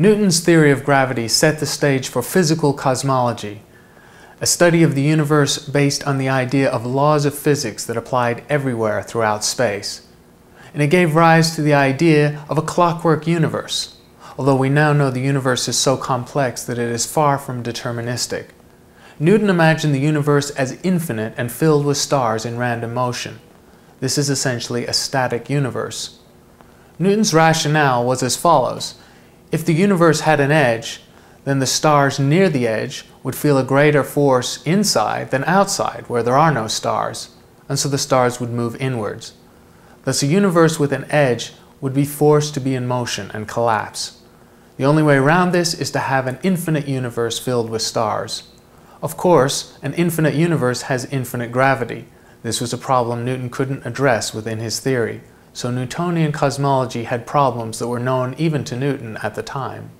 Newton's theory of gravity set the stage for physical cosmology, a study of the universe based on the idea of laws of physics that applied everywhere throughout space. And it gave rise to the idea of a clockwork universe, although we now know the universe is so complex that it is far from deterministic. Newton imagined the universe as infinite and filled with stars in random motion. This is essentially a static universe. Newton's rationale was as follows. If the universe had an edge, then the stars near the edge would feel a greater force inside than outside where there are no stars, and so the stars would move inwards. Thus a universe with an edge would be forced to be in motion and collapse. The only way around this is to have an infinite universe filled with stars. Of course, an infinite universe has infinite gravity. This was a problem Newton couldn't address within his theory, so Newtonian cosmology had problems that were known even to Newton at the time.